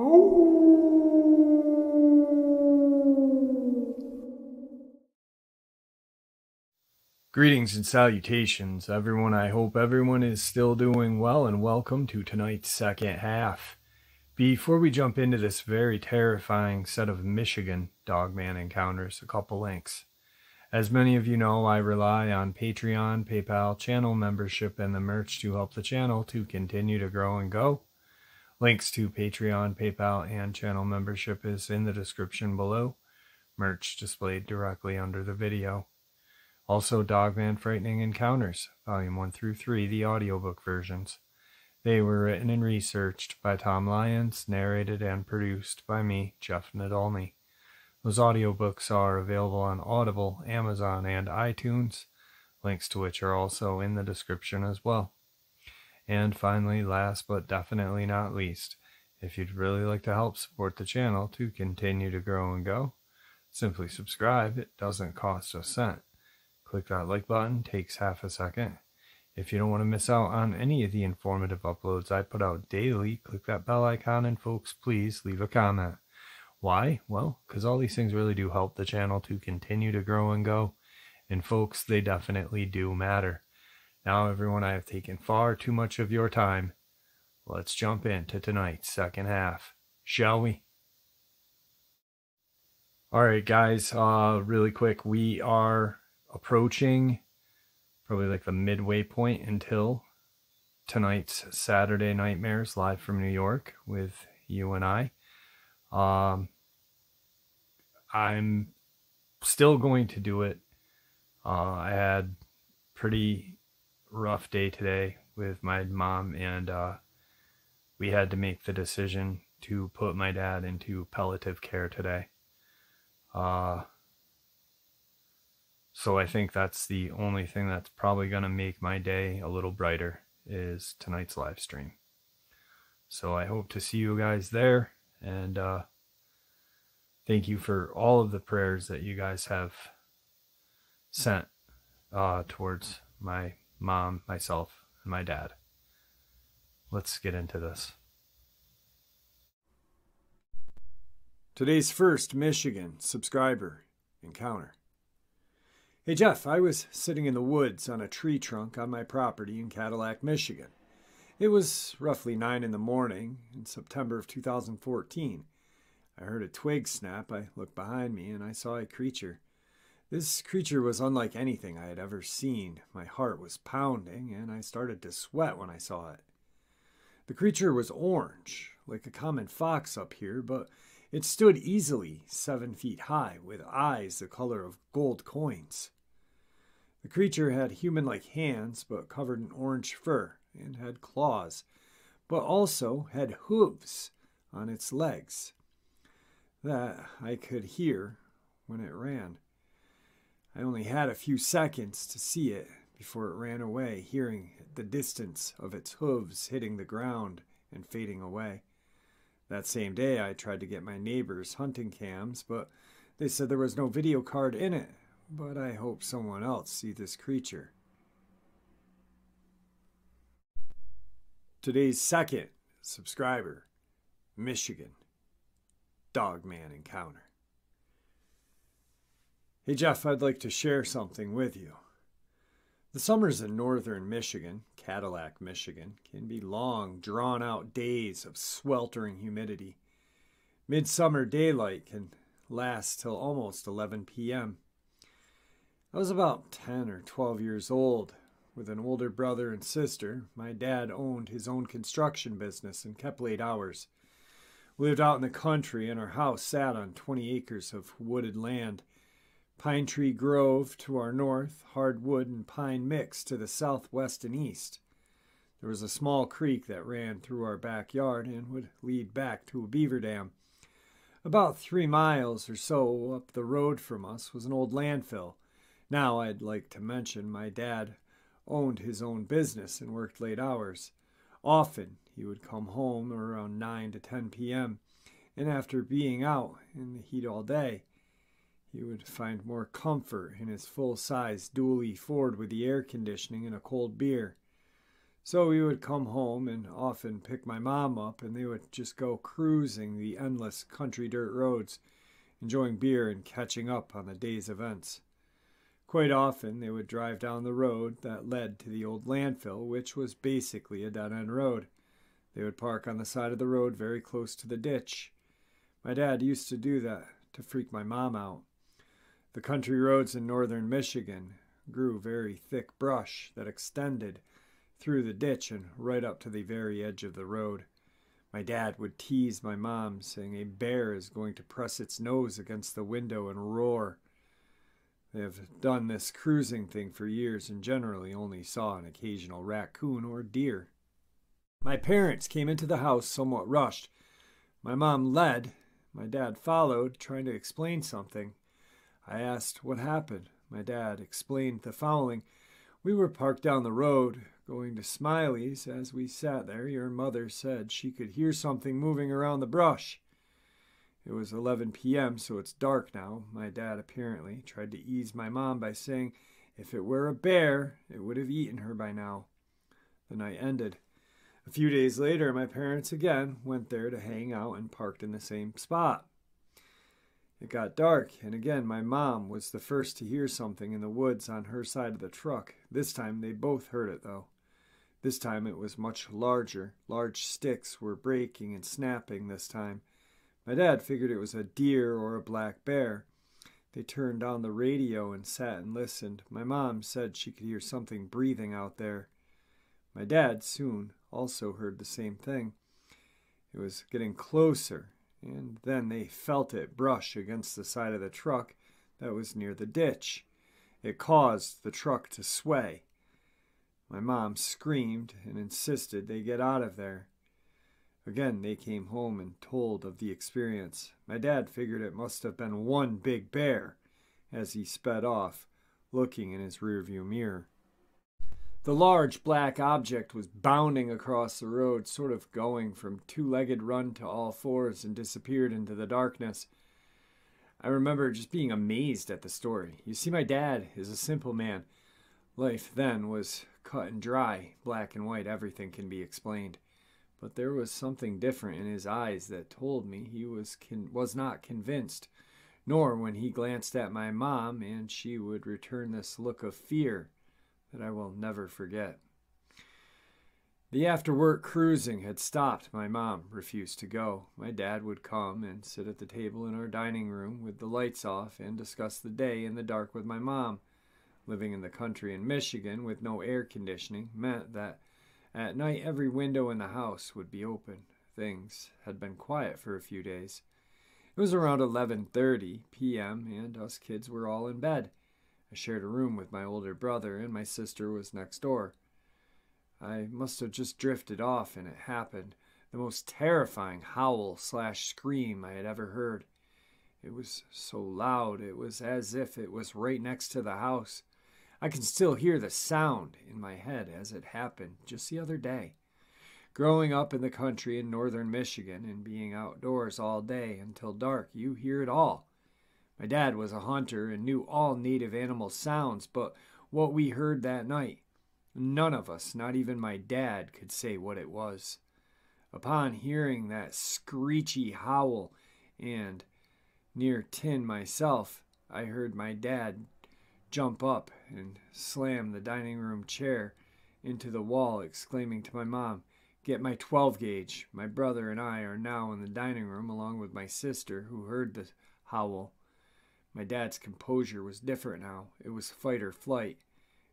Oh. Greetings and salutations, everyone. I hope everyone is still doing well, and welcome to tonight's second half. Before we jump into this very terrifying set of Michigan Dogman encounters, a couple links. As many of you know, I rely on Patreon, PayPal, channel membership, and the merch to help the channel to continue to grow and go. Links to Patreon, PayPal, and channel membership is in the description below. Merch displayed directly under the video. Also, Dogman Frightening Encounters, Volume 1 through 3, the audiobook versions. They were written and researched by Tom Lyons, narrated and produced by me, Jeff Nadolny. Those audiobooks are available on Audible, Amazon, and iTunes, links to which are also in the description as well. And finally, last but definitely not least, if you'd really like to help support the channel to continue to grow and go, simply subscribe. It doesn't cost a cent. Click that like button, takes half a second. If you don't want to miss out on any of the informative uploads I put out daily, click that bell icon and folks, please leave a comment. Why? Well, because all these things really do help the channel to continue to grow and go. And folks, they definitely do matter. Now, everyone, I have taken far too much of your time. Let's jump into tonight's second half, shall we? All right, guys, uh, really quick, we are approaching probably like the midway point until tonight's Saturday Nightmares live from New York with you and I. Um, I'm still going to do it. Uh, I had pretty rough day today with my mom, and uh, we had to make the decision to put my dad into palliative care today. Uh, so I think that's the only thing that's probably going to make my day a little brighter is tonight's live stream. So I hope to see you guys there. And uh, thank you for all of the prayers that you guys have sent uh, towards my mom, myself, and my dad. Let's get into this. Today's first Michigan subscriber encounter. Hey Jeff, I was sitting in the woods on a tree trunk on my property in Cadillac, Michigan. It was roughly 9 in the morning in September of 2014. I heard a twig snap. I looked behind me and I saw a creature. This creature was unlike anything I had ever seen. My heart was pounding and I started to sweat when I saw it. The creature was orange, like a common fox up here, but it stood easily seven feet high, with eyes the color of gold coins. The creature had human like hands, but covered in orange fur and had claws, but also had hooves on its legs that I could hear when it ran. I only had a few seconds to see it before it ran away, hearing the distance of its hooves hitting the ground and fading away. That same day, I tried to get my neighbor's hunting cams, but they said there was no video card in it. But I hope someone else see this creature. Today's second subscriber, Michigan Dogman Encounter. Hey Jeff, I'd like to share something with you. The summers in northern Michigan, Cadillac, Michigan, can be long, drawn out days of sweltering humidity. Midsummer daylight can last till almost 11 p.m. I was about 10 or 12 years old with an older brother and sister, my dad owned his own construction business and kept late hours. We lived out in the country, and our house sat on 20 acres of wooded land. Pine Tree Grove to our north, hardwood and pine mix to the southwest and east. There was a small creek that ran through our backyard and would lead back to a beaver dam. About three miles or so up the road from us was an old landfill. Now, I'd like to mention my dad owned his own business and worked late hours. Often he would come home around 9 to 10 p.m., and after being out in the heat all day, he would find more comfort in his full size dually Ford with the air conditioning and a cold beer. So we would come home and often pick my mom up, and they would just go cruising the endless country dirt roads, enjoying beer and catching up on the day's events. Quite often, they would drive down the road that led to the old landfill, which was basically a dead end road. They would park on the side of the road very close to the ditch. My dad used to do that to freak my mom out. The country roads in northern Michigan grew very thick brush that extended through the ditch and right up to the very edge of the road. My dad would tease my mom, saying a bear is going to press its nose against the window and roar. They have done this cruising thing for years and generally only saw an occasional raccoon or deer. My parents came into the house somewhat rushed. My mom led, my dad followed, trying to explain something. I asked what happened. My dad explained the following. We were parked down the road, going to Smiley's. As we sat there, your mother said she could hear something moving around the brush. It was 11 p.m., so it's dark now. My dad apparently tried to ease my mom by saying if it were a bear, it would have eaten her by now. The night ended. A few days later, my parents again went there to hang out and parked in the same spot. It got dark, and again my mom was the first to hear something in the woods on her side of the truck. This time they both heard it, though. This time it was much larger. Large sticks were breaking and snapping this time. My dad figured it was a deer or a black bear. They turned on the radio and sat and listened. My mom said she could hear something breathing out there. My dad soon also heard the same thing. It was getting closer and then they felt it brush against the side of the truck that was near the ditch. It caused the truck to sway. My mom screamed and insisted they get out of there. Again, they came home and told of the experience. My dad figured it must have been one big bear as he sped off, looking in his rearview mirror. The large black object was bounding across the road, sort of going from two legged run to all fours, and disappeared into the darkness. I remember just being amazed at the story. You see, my dad is a simple man. Life then was cut and dry, black and white, everything can be explained. But there was something different in his eyes that told me he was con- was not convinced, nor when he glanced at my mom and she would return this look of fear that I will never forget. The after work cruising had stopped. My mom refused to go. My dad would come and sit at the table in our dining room with the lights off and discuss the day in the dark with my mom. Living in the country in Michigan with no air conditioning meant that at night every window in the house would be open. Things had been quiet for a few days. It was around 11:30 p.m. and us kids were all in bed. I shared a room with my older brother, and my sister was next door. I must have just drifted off, and it happened. The most terrifying howl slash scream I had ever heard. It was so loud, it was as if it was right next to the house. I can still hear the sound in my head as it happened just the other day. Growing up in the country in northern Michigan and being outdoors all day until dark, you hear it all. My dad was a hunter and knew all native animal sounds, but what we heard that night, none of us, not even my dad, could say what it was. Upon hearing that screechy howl and near tin myself, I heard my dad jump up and slam the dining room chair into the wall, exclaiming to my mom, Get my 12 gauge. My brother and I are now in the dining room along with my sister, who heard the howl. My dad's composure was different now. It was fight or flight,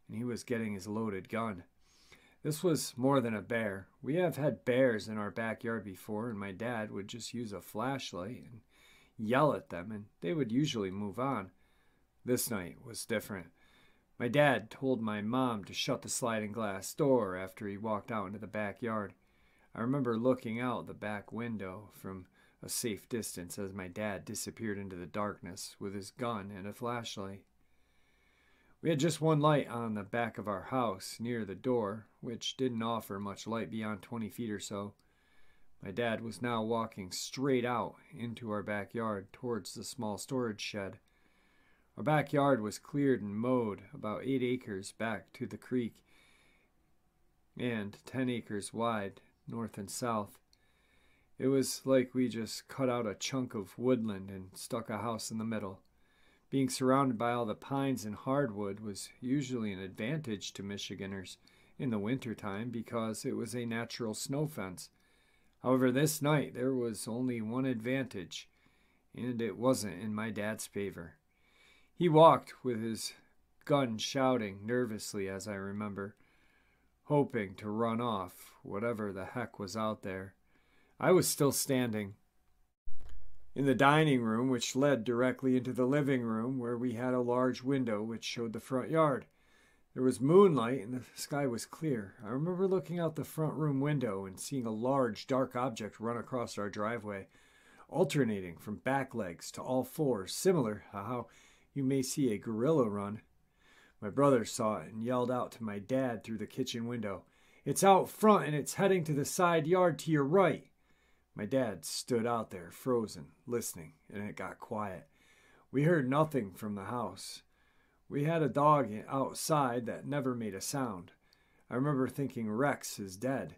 and he was getting his loaded gun. This was more than a bear. We have had bears in our backyard before, and my dad would just use a flashlight and yell at them, and they would usually move on. This night was different. My dad told my mom to shut the sliding glass door after he walked out into the backyard. I remember looking out the back window from a safe distance as my dad disappeared into the darkness with his gun and a flashlight. We had just one light on the back of our house near the door, which didn't offer much light beyond 20 feet or so. My dad was now walking straight out into our backyard towards the small storage shed. Our backyard was cleared and mowed about eight acres back to the creek. and 10 acres wide, north and south. It was like we just cut out a chunk of woodland and stuck a house in the middle. Being surrounded by all the pines and hardwood was usually an advantage to Michiganders in the winter time because it was a natural snow fence. However, this night there was only one advantage, and it wasn't in my dad's favor. He walked with his gun shouting nervously, as I remember, hoping to run off whatever the heck was out there. I was still standing in the dining room, which led directly into the living room, where we had a large window which showed the front yard. There was moonlight and the sky was clear. I remember looking out the front room window and seeing a large, dark object run across our driveway, alternating from back legs to all fours, similar to how you may see a gorilla run. My brother saw it and yelled out to my dad through the kitchen window, It's out front and it's heading to the side yard to your right. My dad stood out there, frozen, listening, and it got quiet. We heard nothing from the house. We had a dog outside that never made a sound. I remember thinking Rex is dead.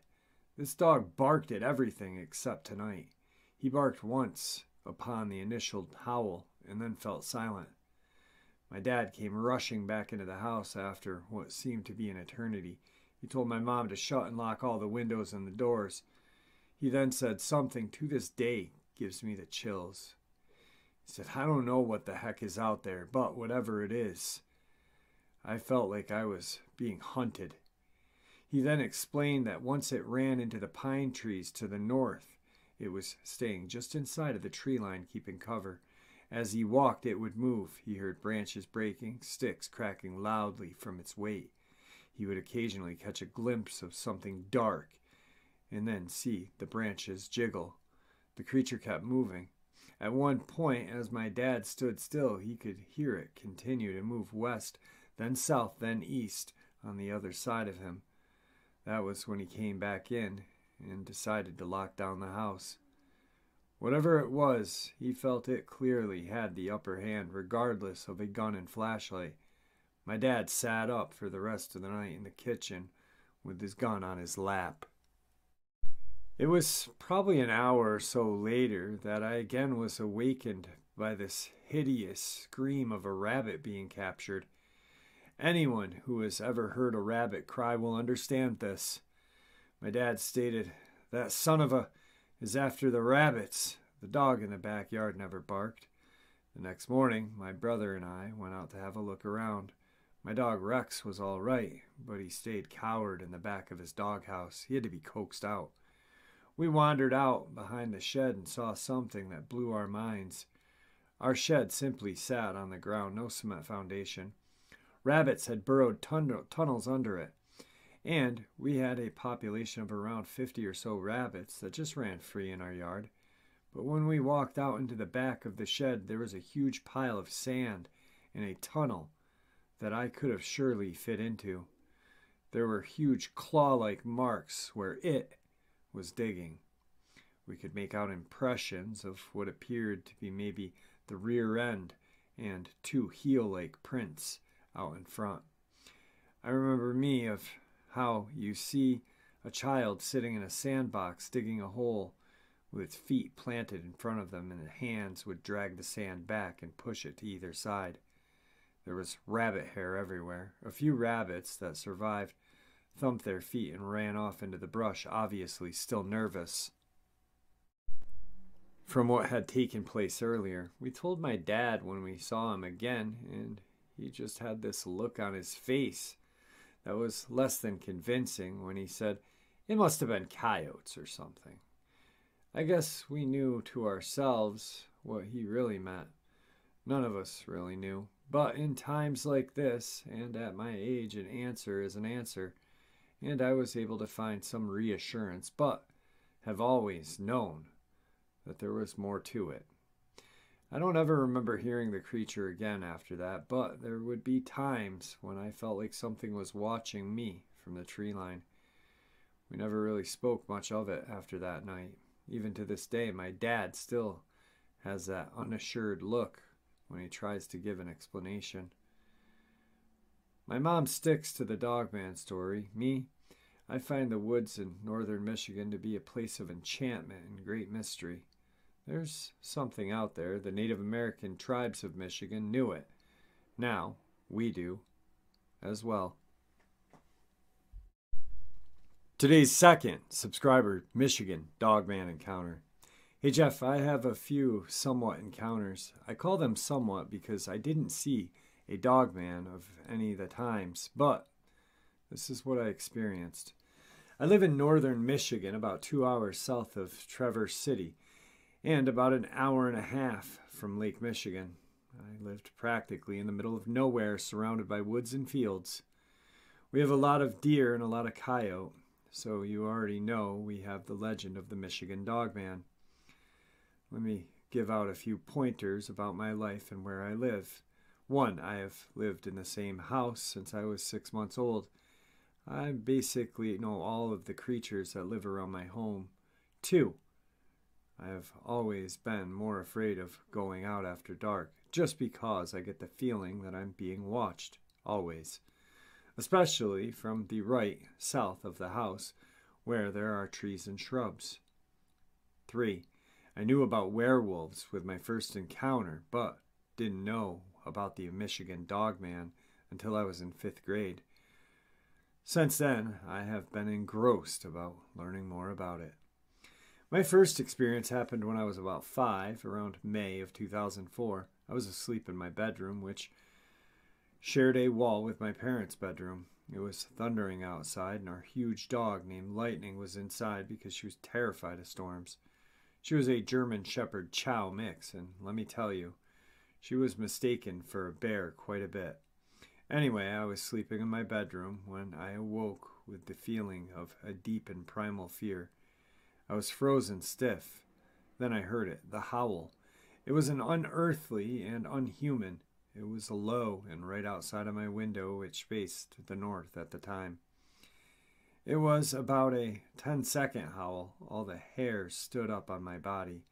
This dog barked at everything except tonight. He barked once upon the initial howl and then felt silent. My dad came rushing back into the house after what seemed to be an eternity. He told my mom to shut and lock all the windows and the doors. He then said something to this day gives me the chills. He said, I don't know what the heck is out there, but whatever it is, I felt like I was being hunted. He then explained that once it ran into the pine trees to the north, it was staying just inside of the tree line, keeping cover. As he walked, it would move. He heard branches breaking, sticks cracking loudly from its weight. He would occasionally catch a glimpse of something dark and then see the branches jiggle. The creature kept moving. At one point, as my dad stood still, he could hear it continue to move west, then south, then east on the other side of him. That was when he came back in and decided to lock down the house. Whatever it was, he felt it clearly had the upper hand, regardless of a gun and flashlight. My dad sat up for the rest of the night in the kitchen with his gun on his lap. It was probably an hour or so later that I again was awakened by this hideous scream of a rabbit being captured. Anyone who has ever heard a rabbit cry will understand this. My dad stated, That son of a is after the rabbits. The dog in the backyard never barked. The next morning, my brother and I went out to have a look around. My dog Rex was all right, but he stayed cowered in the back of his doghouse. He had to be coaxed out. We wandered out behind the shed and saw something that blew our minds. Our shed simply sat on the ground, no cement foundation. Rabbits had burrowed tun- tunnels under it, and we had a population of around 50 or so rabbits that just ran free in our yard. But when we walked out into the back of the shed, there was a huge pile of sand in a tunnel that I could have surely fit into. There were huge claw like marks where it was digging. We could make out impressions of what appeared to be maybe the rear end and two heel like prints out in front. I remember me of how you see a child sitting in a sandbox digging a hole with feet planted in front of them and the hands would drag the sand back and push it to either side. There was rabbit hair everywhere. A few rabbits that survived thumped their feet and ran off into the brush, obviously still nervous from what had taken place earlier. We told my dad when we saw him again, and he just had this look on his face that was less than convincing when he said, It must have been coyotes or something. I guess we knew to ourselves what he really meant. None of us really knew. But in times like this, and at my age, an answer is an answer and I was able to find some reassurance, but have always known that there was more to it. I don't ever remember hearing the creature again after that, but there would be times when I felt like something was watching me from the tree line. We never really spoke much of it after that night. Even to this day, my dad still has that unassured look when he tries to give an explanation. My mom sticks to the dogman story. Me, I find the woods in northern Michigan to be a place of enchantment and great mystery. There's something out there. The Native American tribes of Michigan knew it. Now, we do as well. Today's second subscriber, Michigan Dogman Encounter. Hey Jeff, I have a few somewhat encounters. I call them somewhat because I didn't see a dogman of any of the times, but this is what I experienced. I live in northern Michigan, about two hours south of Traverse City, and about an hour and a half from Lake Michigan. I lived practically in the middle of nowhere, surrounded by woods and fields. We have a lot of deer and a lot of coyote, so you already know we have the legend of the Michigan Dogman. Let me give out a few pointers about my life and where I live. One, I have lived in the same house since I was six months old. I basically know all of the creatures that live around my home. Two, I have always been more afraid of going out after dark, just because I get the feeling that I'm being watched, always. Especially from the right south of the house, where there are trees and shrubs. Three, I knew about werewolves with my first encounter, but didn't know about the Michigan Dogman until I was in fifth grade. Since then, I have been engrossed about learning more about it. My first experience happened when I was about five, around May of 2004. I was asleep in my bedroom, which shared a wall with my parents' bedroom. It was thundering outside, and our huge dog named Lightning was inside because she was terrified of storms. She was a German Shepherd Chow mix, and let me tell you, she was mistaken for a bear quite a bit. Anyway, I was sleeping in my bedroom when I awoke with the feeling of a deep and primal fear. I was frozen stiff. Then I heard it, the howl. It was an unearthly and unhuman. It was low and right outside of my window, which faced the north at the time. It was about a ten second howl. All the hair stood up on my body.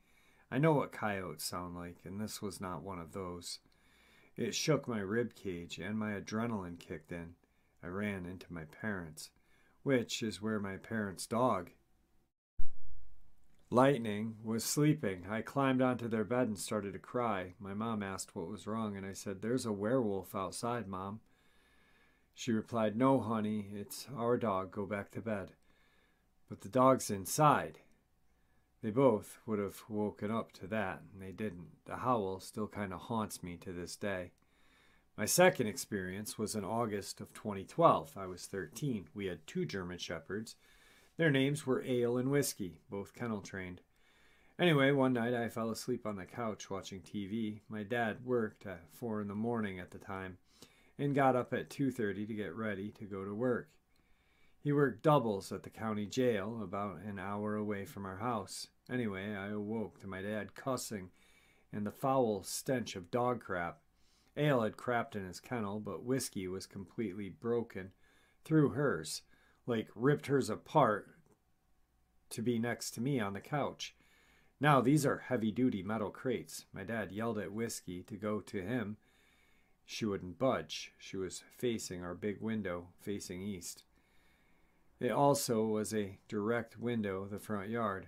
I know what coyotes sound like, and this was not one of those. It shook my rib cage, and my adrenaline kicked in. I ran into my parents, which is where my parents' dog. Lightning was sleeping. I climbed onto their bed and started to cry. My mom asked what was wrong, and I said, There's a werewolf outside, Mom. She replied, No, honey, it's our dog. Go back to bed. But the dog's inside. They both would have woken up to that, and they didn't. The howl still kind of haunts me to this day. My second experience was in August of 2012. I was 13. We had two German Shepherds. Their names were Ale and Whiskey, both kennel trained. Anyway, one night I fell asleep on the couch watching TV. My dad worked at 4 in the morning at the time and got up at 2:30 to get ready to go to work. He worked doubles at the county jail about an hour away from our house. Anyway, I awoke to my dad cussing and the foul stench of dog crap. Ale had crapped in his kennel, but Whiskey was completely broken through hers, like ripped hers apart to be next to me on the couch. Now, these are heavy duty metal crates. My dad yelled at Whiskey to go to him she wouldn't budge. She was facing our big window, facing east. It also was a direct window the front yard.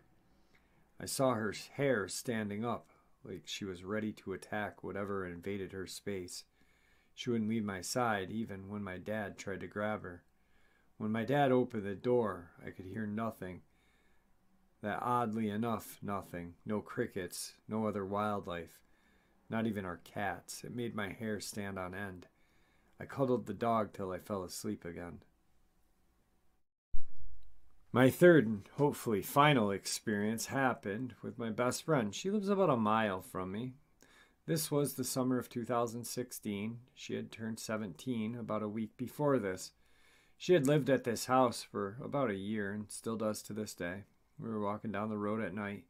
I saw her hair standing up, like she was ready to attack whatever invaded her space. She wouldn't leave my side even when my dad tried to grab her. When my dad opened the door, I could hear nothing. That oddly enough, nothing. No crickets, no other wildlife. Not even our cats. It made my hair stand on end. I cuddled the dog till I fell asleep again. My third and hopefully final experience happened with my best friend. She lives about a mile from me. This was the summer of 2016. She had turned 17 about a week before this. She had lived at this house for about a year and still does to this day. We were walking down the road at night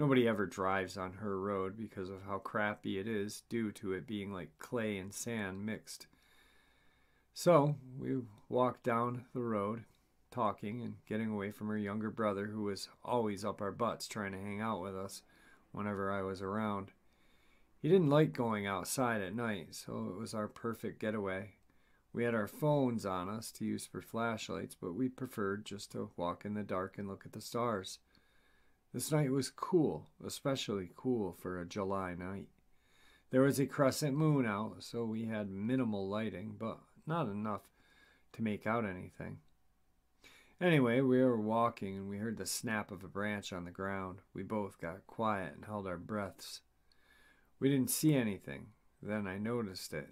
Nobody ever drives on her road because of how crappy it is due to it being like clay and sand mixed. So we walked down the road, talking and getting away from her younger brother, who was always up our butts trying to hang out with us whenever I was around. He didn't like going outside at night, so it was our perfect getaway. We had our phones on us to use for flashlights, but we preferred just to walk in the dark and look at the stars. This night was cool, especially cool for a July night. There was a crescent moon out, so we had minimal lighting, but not enough to make out anything. Anyway, we were walking and we heard the snap of a branch on the ground. We both got quiet and held our breaths. We didn't see anything. Then I noticed it.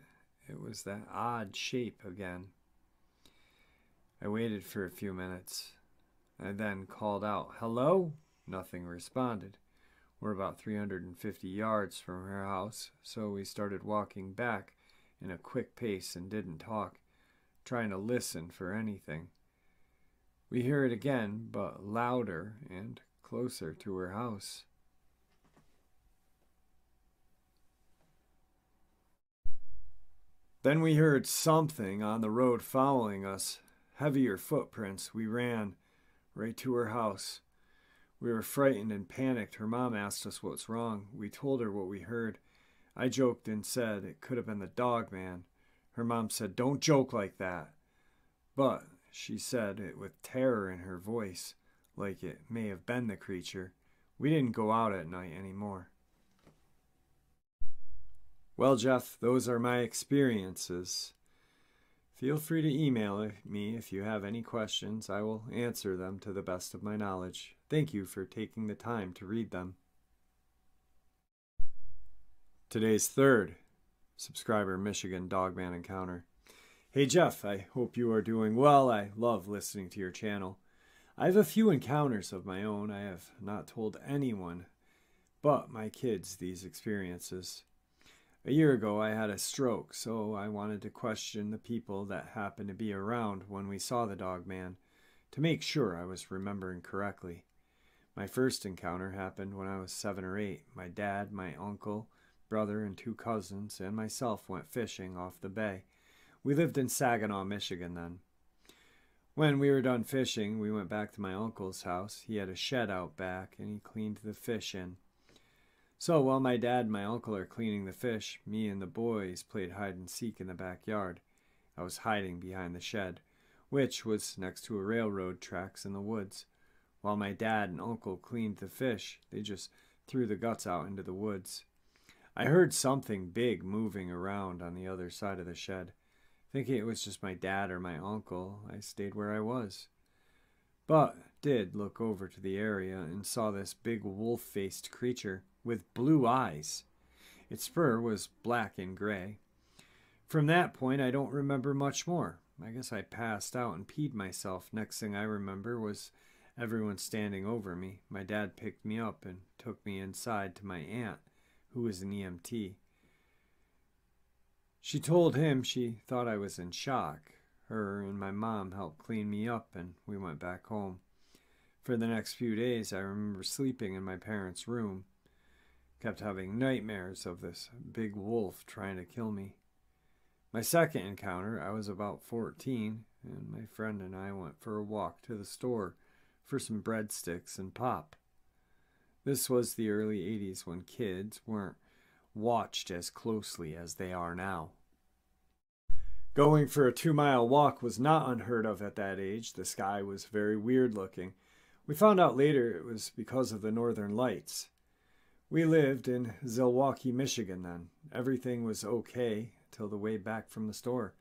It was that odd shape again. I waited for a few minutes. I then called out, Hello? Nothing responded. We're about 350 yards from her house, so we started walking back in a quick pace and didn't talk, trying to listen for anything. We hear it again, but louder and closer to her house. Then we heard something on the road following us. Heavier footprints. We ran right to her house. We were frightened and panicked. Her mom asked us what's wrong. We told her what we heard. I joked and said it could have been the dog man. Her mom said, Don't joke like that. But she said it with terror in her voice, like it may have been the creature. We didn't go out at night anymore. Well, Jeff, those are my experiences. Feel free to email me if you have any questions. I will answer them to the best of my knowledge. Thank you for taking the time to read them. Today's third subscriber Michigan Dogman Encounter. Hey Jeff, I hope you are doing well. I love listening to your channel. I have a few encounters of my own. I have not told anyone but my kids these experiences. A year ago, I had a stroke, so I wanted to question the people that happened to be around when we saw the dog man to make sure I was remembering correctly. My first encounter happened when I was seven or eight. My dad, my uncle, brother, and two cousins, and myself went fishing off the bay. We lived in Saginaw, Michigan then. When we were done fishing, we went back to my uncle's house. He had a shed out back, and he cleaned the fish in. So while my dad and my uncle are cleaning the fish, me and the boys played hide and seek in the backyard. I was hiding behind the shed, which was next to a railroad tracks in the woods. While my dad and uncle cleaned the fish, they just threw the guts out into the woods. I heard something big moving around on the other side of the shed. Thinking it was just my dad or my uncle, I stayed where I was. But did look over to the area and saw this big wolf faced creature with blue eyes. Its fur was black and gray. From that point, I don't remember much more. I guess I passed out and peed myself. Next thing I remember was everyone standing over me. My dad picked me up and took me inside to my aunt, who was an EMT. She told him she thought I was in shock. Her and my mom helped clean me up, and we went back home. For the next few days, I remember sleeping in my parents' room kept having nightmares of this big wolf trying to kill me. My second encounter, I was about 14, and my friend and I went for a walk to the store for some breadsticks and pop. This was the early 80s when kids weren't watched as closely as they are now. Going for a two mile walk was not unheard of at that age. The sky was very weird looking. We found out later it was because of the northern lights. We lived in Zilwaukee, Michigan then. Everything was okay till the way back from the store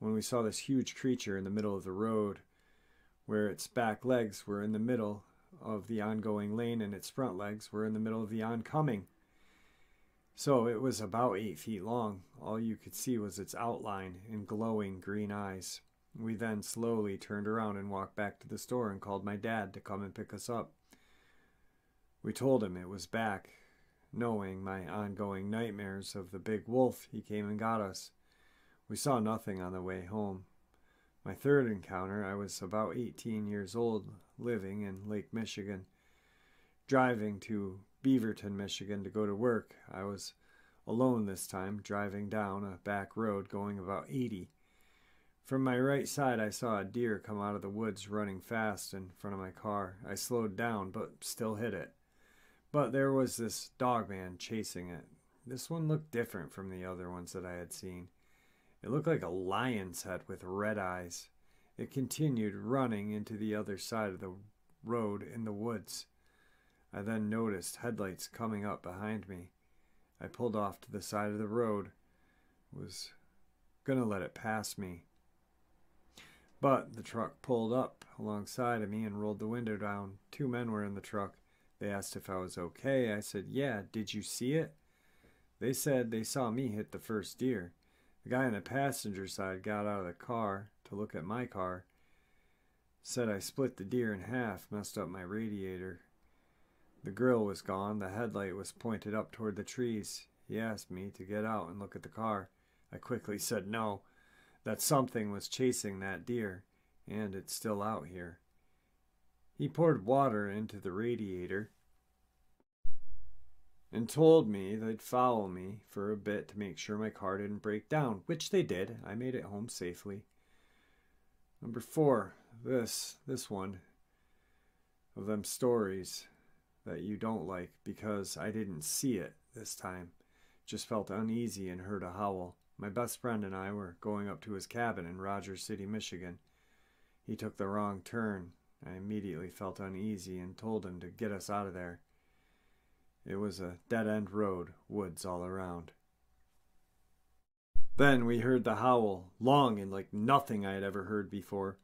when we saw this huge creature in the middle of the road where its back legs were in the middle of the ongoing lane and its front legs were in the middle of the oncoming. So it was about eight feet long. All you could see was its outline and glowing green eyes. We then slowly turned around and walked back to the store and called my dad to come and pick us up. We told him it was back Knowing my ongoing nightmares of the big wolf, he came and got us. We saw nothing on the way home. My third encounter, I was about 18 years old, living in Lake Michigan. Driving to Beaverton, Michigan to go to work, I was alone this time, driving down a back road going about 80. From my right side, I saw a deer come out of the woods running fast in front of my car. I slowed down, but still hit it. But there was this dog man chasing it. This one looked different from the other ones that I had seen. It looked like a lion's head with red eyes. It continued running into the other side of the road in the woods. I then noticed headlights coming up behind me. I pulled off to the side of the road, was gonna let it pass me. But the truck pulled up alongside of me and rolled the window down. Two men were in the truck. They asked if I was okay. I said, Yeah, did you see it? They said they saw me hit the first deer. The guy on the passenger side got out of the car to look at my car. Said I split the deer in half, messed up my radiator. The grill was gone, the headlight was pointed up toward the trees. He asked me to get out and look at the car. I quickly said no, that something was chasing that deer, and it's still out here. He poured water into the radiator and told me they'd follow me for a bit to make sure my car didn't break down, which they did. I made it home safely. Number four, this, this one of them stories that you don't like because I didn't see it this time. Just felt uneasy and heard a howl. My best friend and I were going up to his cabin in Rogers City, Michigan. He took the wrong turn. I immediately felt uneasy and told him to get us out of there. It was a dead end road, woods all around. Then we heard the howl, long and like nothing I had ever heard before.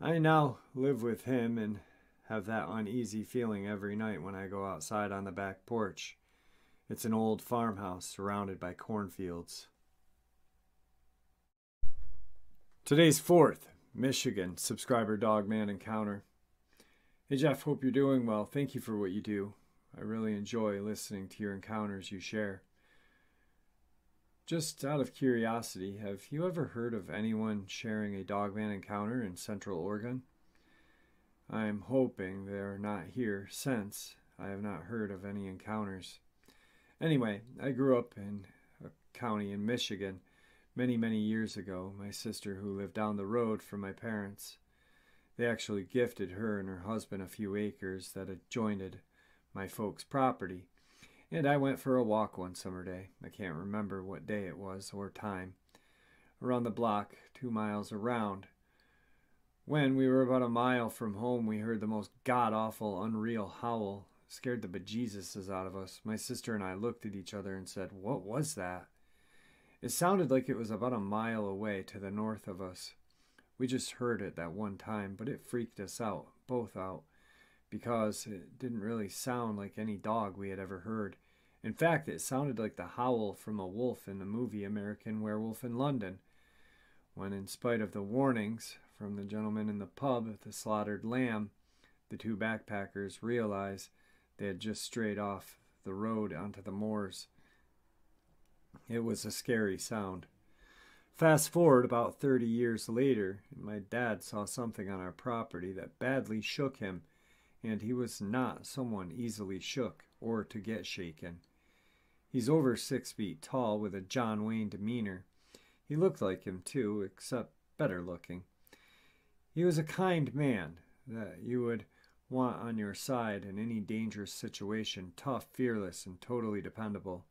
I now live with him and have that uneasy feeling every night when I go outside on the back porch. It's an old farmhouse surrounded by cornfields. Today's fourth Michigan subscriber dogman encounter. Hey Jeff, hope you're doing well. Thank you for what you do. I really enjoy listening to your encounters you share. Just out of curiosity, have you ever heard of anyone sharing a dogman encounter in Central Oregon? I'm hoping they're not here since I have not heard of any encounters. Anyway, I grew up in a county in Michigan many, many years ago. My sister, who lived down the road from my parents, they actually gifted her and her husband a few acres that adjoined my folks' property. And I went for a walk one summer day. I can't remember what day it was or time. Around the block, two miles around. When we were about a mile from home, we heard the most god awful, unreal howl scared the bejesuses out of us. My sister and I looked at each other and said, What was that? It sounded like it was about a mile away to the north of us. We just heard it that one time, but it freaked us out, both out, because it didn't really sound like any dog we had ever heard. In fact, it sounded like the howl from a wolf in the movie American Werewolf in London, when, in spite of the warnings from the gentleman in the pub at the slaughtered lamb, the two backpackers realized they had just strayed off the road onto the moors. It was a scary sound. Fast forward about 30 years later, my dad saw something on our property that badly shook him, and he was not someone easily shook or to get shaken. He's over six feet tall with a John Wayne demeanor. He looked like him, too, except better looking. He was a kind man that you would want on your side in any dangerous situation, tough, fearless, and totally dependable.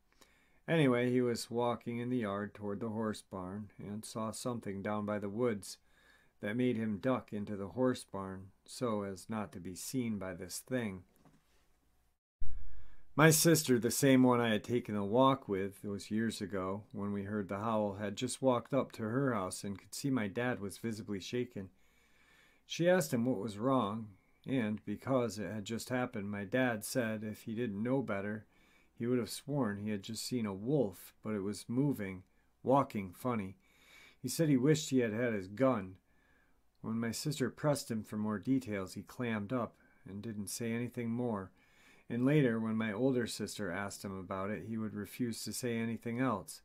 Anyway, he was walking in the yard toward the horse barn and saw something down by the woods that made him duck into the horse barn so as not to be seen by this thing. My sister, the same one I had taken a walk with, it was years ago, when we heard the howl, had just walked up to her house and could see my dad was visibly shaken. She asked him what was wrong, and because it had just happened, my dad said if he didn't know better, he would have sworn he had just seen a wolf, but it was moving, walking funny. He said he wished he had had his gun. When my sister pressed him for more details, he clammed up and didn't say anything more. And later, when my older sister asked him about it, he would refuse to say anything else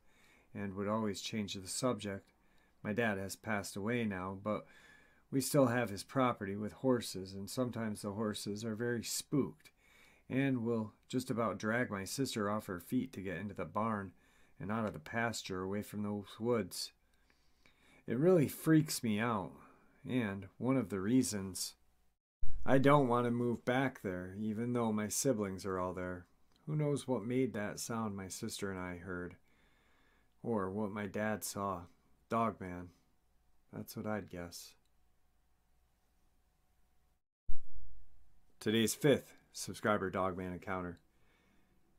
and would always change the subject. My dad has passed away now, but we still have his property with horses, and sometimes the horses are very spooked and will just about drag my sister off her feet to get into the barn and out of the pasture away from those woods. It really freaks me out, and one of the reasons I don't want to move back there, even though my siblings are all there. Who knows what made that sound my sister and I heard? Or what my dad saw. Dogman. That's what I'd guess. Today's fifth subscriber Dogman encounter.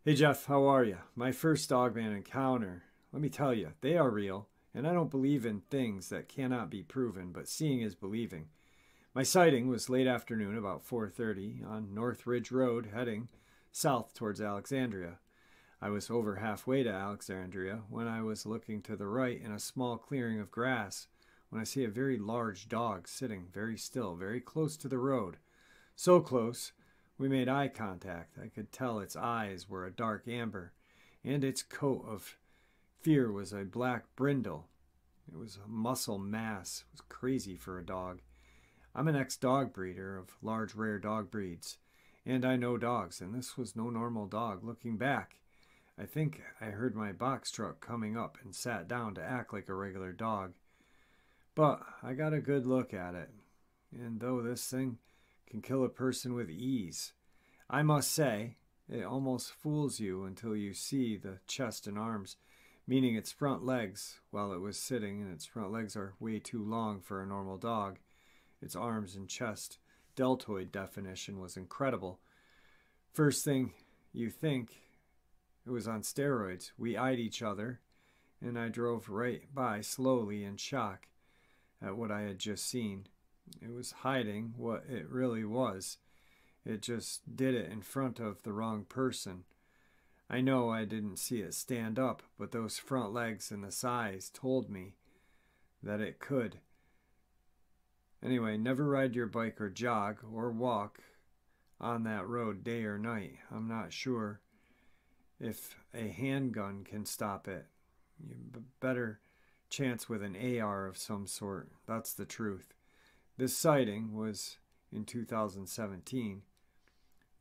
Hey Jeff, how are you? My first Dogman encounter. Let me tell you, they are real, and I don't believe in things that cannot be proven, but seeing is believing. My sighting was late afternoon, about 4:30, on North Ridge Road, heading south towards Alexandria. I was over halfway to Alexandria when I was looking to the right in a small clearing of grass when I see a very large dog sitting very still, very close to the road. So close, we made eye contact. I could tell its eyes were a dark amber, and its coat of fear was a black brindle. It was a muscle mass. It was crazy for a dog. I'm an ex dog breeder of large, rare dog breeds, and I know dogs, and this was no normal dog. Looking back, I think I heard my box truck coming up and sat down to act like a regular dog. But I got a good look at it, and though this thing can kill a person with ease, I must say it almost fools you until you see the chest and arms, meaning its front legs while it was sitting, and its front legs are way too long for a normal dog its arms and chest deltoid definition was incredible. First thing you think, it was on steroids. We eyed each other, and I drove right by slowly in shock at what I had just seen. It was hiding what it really was. It just did it in front of the wrong person. I know I didn't see it stand up, but those front legs and the size told me that it could. Anyway, never ride your bike or jog or walk on that road day or night. I'm not sure if a handgun can stop it. You better chance with an AR of some sort. That's the truth. This sighting was in 2017.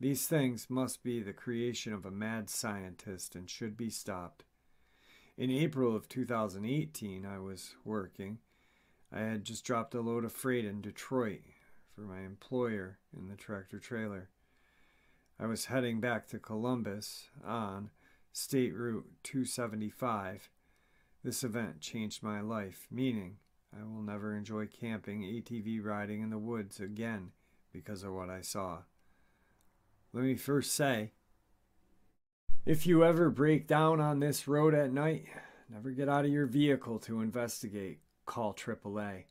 These things must be the creation of a mad scientist and should be stopped. In April of 2018, I was working I had just dropped a load of freight in Detroit for my employer in the tractor trailer. I was heading back to Columbus on State Route 275. This event changed my life, meaning I will never enjoy camping, ATV riding in the woods again because of what I saw. Let me first say if you ever break down on this road at night, never get out of your vehicle to investigate call AAA.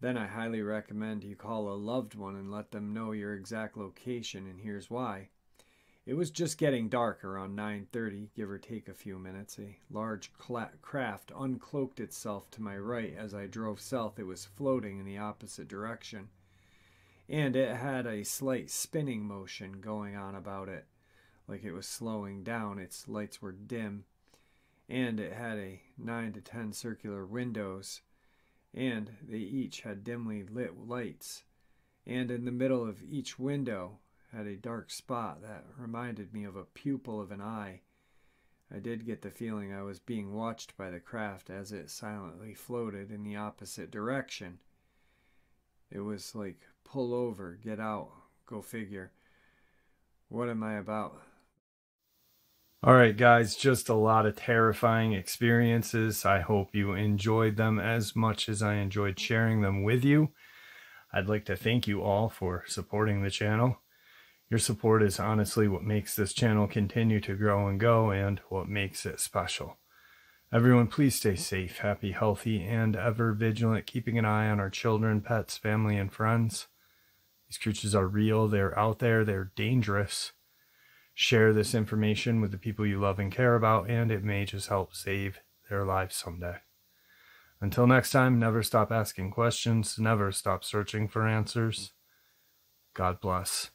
Then I highly recommend you call a loved one and let them know your exact location and here's why. It was just getting dark around 9:30, give or take a few minutes. A large craft uncloaked itself to my right as I drove south. It was floating in the opposite direction, and it had a slight spinning motion going on about it, like it was slowing down. Its lights were dim, and it had a 9 to 10 circular windows, and they each had dimly lit lights, and in the middle of each window had a dark spot that reminded me of a pupil of an eye. I did get the feeling I was being watched by the craft as it silently floated in the opposite direction. It was like, pull over, get out, go figure. What am I about? All right, guys, just a lot of terrifying experiences. I hope you enjoyed them as much as I enjoyed sharing them with you. I'd like to thank you all for supporting the channel. Your support is honestly what makes this channel continue to grow and go and what makes it special. Everyone, please stay safe, happy, healthy, and ever vigilant, keeping an eye on our children, pets, family, and friends. These creatures are real, they're out there, they're dangerous share this information with the people you love and care about, and it may just help save their lives someday. Until next time, never stop asking questions, never stop searching for answers. God bless.